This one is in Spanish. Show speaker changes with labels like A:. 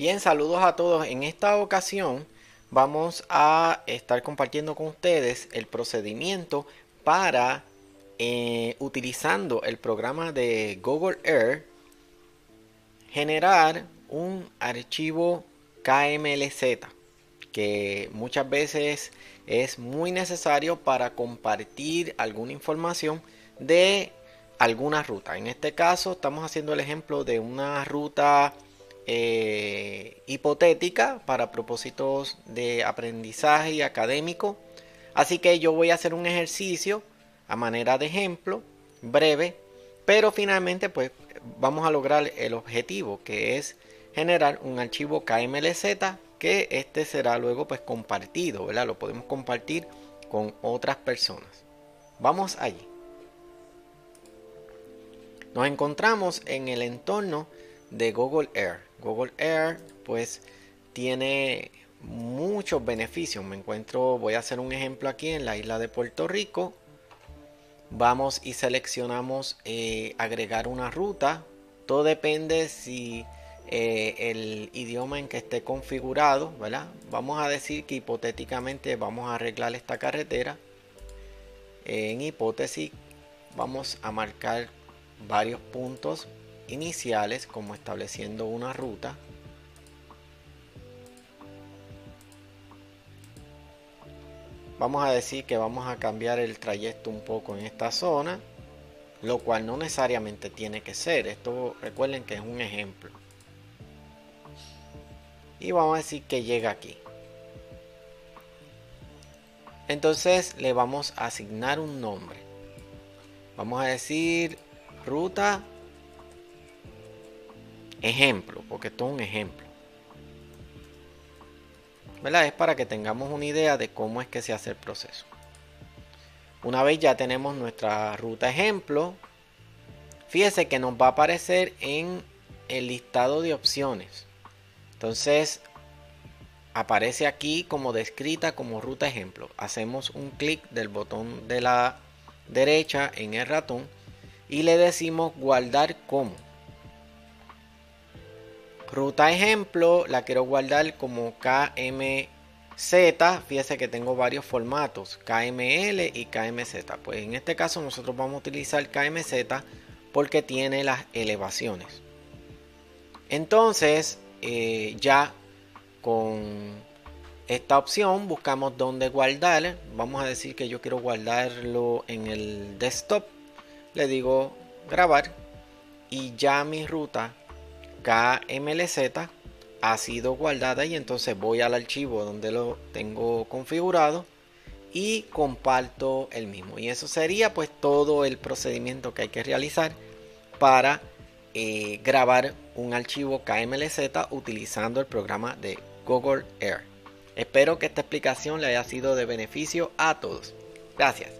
A: Bien, saludos a todos. En esta ocasión vamos a estar compartiendo con ustedes el procedimiento para, eh, utilizando el programa de Google Earth, generar un archivo KMLZ que muchas veces es muy necesario para compartir alguna información de alguna ruta. En este caso estamos haciendo el ejemplo de una ruta eh, hipotética para propósitos de aprendizaje académico. Así que yo voy a hacer un ejercicio a manera de ejemplo, breve, pero finalmente pues vamos a lograr el objetivo que es generar un archivo KMLZ que este será luego pues compartido, ¿verdad? Lo podemos compartir con otras personas. Vamos allí. Nos encontramos en el entorno de Google Air. Google Air pues tiene muchos beneficios. Me encuentro, voy a hacer un ejemplo aquí en la isla de Puerto Rico. Vamos y seleccionamos eh, agregar una ruta. Todo depende si eh, el idioma en que esté configurado, ¿verdad? Vamos a decir que hipotéticamente vamos a arreglar esta carretera. En hipótesis vamos a marcar varios puntos iniciales como estableciendo una ruta. Vamos a decir que vamos a cambiar el trayecto un poco en esta zona lo cual no necesariamente tiene que ser. Esto recuerden que es un ejemplo. Y vamos a decir que llega aquí. Entonces le vamos a asignar un nombre. Vamos a decir ruta ejemplo, porque esto es un ejemplo. ¿Verdad? Es para que tengamos una idea de cómo es que se hace el proceso. Una vez ya tenemos nuestra ruta ejemplo, fíjese que nos va a aparecer en el listado de opciones. Entonces, aparece aquí como descrita como ruta ejemplo. Hacemos un clic del botón de la derecha en el ratón y le decimos guardar como. Ruta ejemplo la quiero guardar como KMZ. Fíjese que tengo varios formatos, KML y KMZ. Pues en este caso nosotros vamos a utilizar KMZ porque tiene las elevaciones. Entonces eh, ya con esta opción buscamos dónde guardar. Vamos a decir que yo quiero guardarlo en el desktop. Le digo grabar y ya mi ruta KMLZ ha sido guardada y entonces voy al archivo donde lo tengo configurado y comparto el mismo. Y eso sería pues todo el procedimiento que hay que realizar para eh, grabar un archivo KMLZ utilizando el programa de Google Air espero que esta explicación le haya sido de beneficio a todos. Gracias